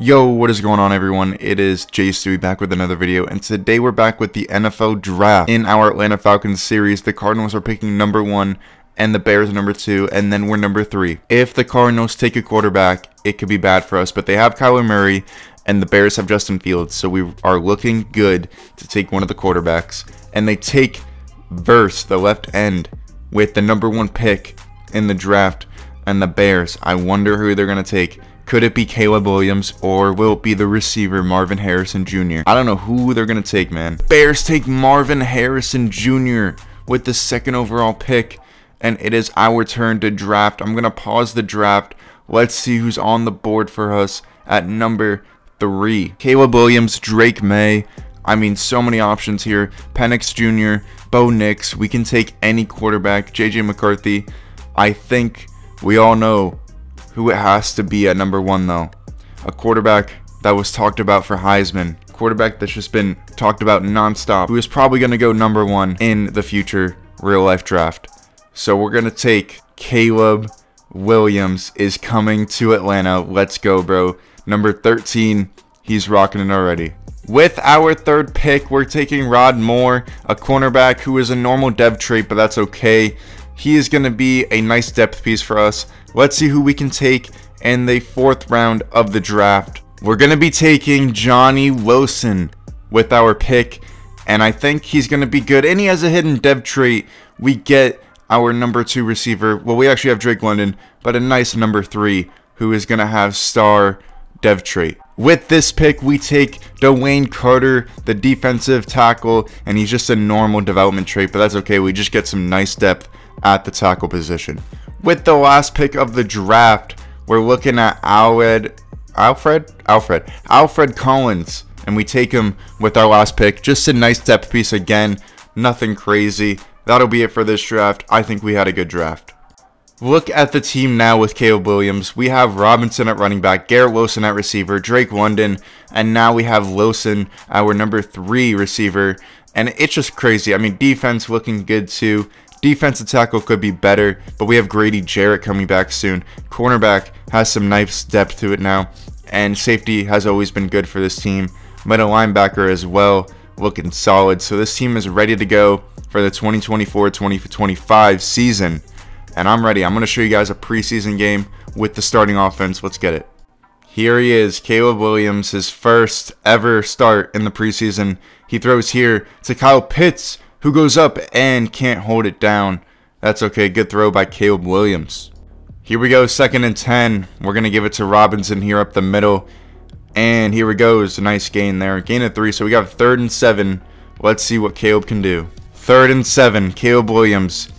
Yo, what is going on everyone? It is Jay Stewie back with another video, and today we're back with the NFL Draft. In our Atlanta Falcons series, the Cardinals are picking number one, and the Bears number two, and then we're number three. If the Cardinals take a quarterback, it could be bad for us, but they have Kyler Murray, and the Bears have Justin Fields, so we are looking good to take one of the quarterbacks. And they take Verse, the left end, with the number one pick in the draft, and the Bears. I wonder who they're going to take. Could it be Caleb Williams or will it be the receiver Marvin Harrison Jr.? I don't know who they're going to take, man. Bears take Marvin Harrison Jr. with the second overall pick and it is our turn to draft. I'm going to pause the draft. Let's see who's on the board for us at number three. Caleb Williams, Drake Maye. I mean, so many options here. Penix Jr., Bo Nix. We can take any quarterback. JJ McCarthy. I think we all know who it has to be at number one, though. A quarterback that was talked about for Heisman. Quarterback that's just been talked about nonstop. Who is probably going to go number one in the future real life draft. So we're going to take Caleb Williams is coming to Atlanta. Let's go, bro. Number 13. He's rocking it already. With our third pick, we're taking Rod Moore, a cornerback who is a normal dev trait, but that's okay. He is going to be a nice depth piece for us. Let's see who we can take in the fourth round of the draft. We're going to be taking Johnny Wilson with our pick, and I think he's going to be good. And he has a hidden dev trait. We get our number two receiver. Well, we actually have Drake London, but a nice number three who is going to have star dev trait. With this pick, we take DeWayne Carter, the defensive tackle, and he's just a normal development trait, but that's okay. We just get some nice depth at the tackle position. With the last pick of the draft, we're looking at Alfred, Alfred, Alfred, Alfred Collins, and we take him with our last pick. Just a nice depth piece again, nothing crazy. That'll be it for this draft. I think we had a good draft. Look at the team now with Caleb Williams. We have Robinson at running back, Garrett Wilson at receiver, Drake London, and now we have Wilson, our number three receiver. And it's just crazy. I mean, defense looking good too. Defensive tackle could be better, but we have Grady Jarrett coming back soon. Cornerback has some nice depth to it now, and safety has always been good for this team. Middle linebacker as well, looking solid. So this team is ready to go for the 2024-2025 season. And I'm ready. I'm going to show you guys a preseason game with the starting offense. Let's get it. Here he is, Caleb Williams, his first ever start in the preseason. He throws here to Kyle Pitts, who goes up and can't hold it down. That's okay. Good throw by Caleb Williams. Here we go, second and 10. We're going to give it to Robinson here up the middle. And here we go. It's A nice gain there. Gain of three. So we got third and seven. Let's see what Caleb can do. Third and seven. Caleb Williams.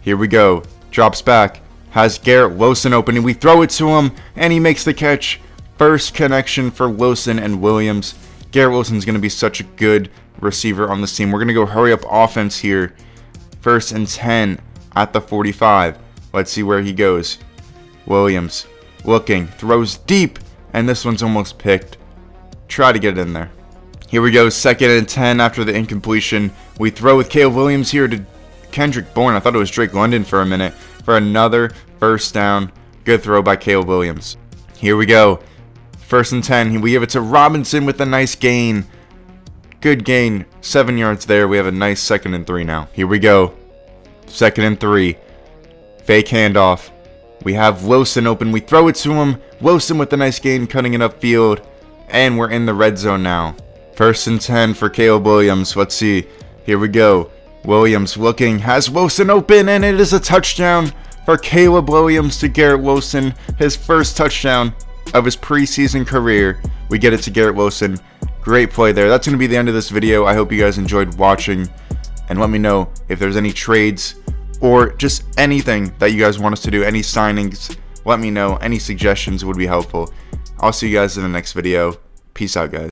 Here we go. Drops back. Has Garrett Wilson opening. We throw it to him. And he makes the catch. First connection for Wilson and Williams. Garrett Wilson's going to be such a good receiver on this team. We're going to go hurry up offense here. First and 10 at the 45. Let's see where he goes. Williams looking. Throws deep. And this one's almost picked. Try to get it in there. Here we go. Second and 10 after the incompletion. We throw with Caleb Williams here to Kendrick Bourne. I thought it was Drake London for a minute. For another first down. Good throw by Caleb Williams. Here we go. First and 10. We give it to Robinson with a nice gain. Good gain. Seven yards there. We have a nice second and three now. Here we go. Second and three. Fake handoff. We have Wilson open. We throw it to him. Wilson with a nice gain, cutting it upfield. And we're in the red zone now. First and 10 for Caleb Williams. Let's see. Here we go. Williams looking. Has Wilson open. And it is a touchdown for Caleb Williams to Garrett Wilson. His first touchdown of his preseason career. We get it to Garrett Wilson. Great play there. That's going to be the end of this video. I hope you guys enjoyed watching. And let me know if there's any trades or just anything that you guys want us to do. Any signings. Let me know. Any suggestions would be helpful. I'll see you guys in the next video. Peace out, guys.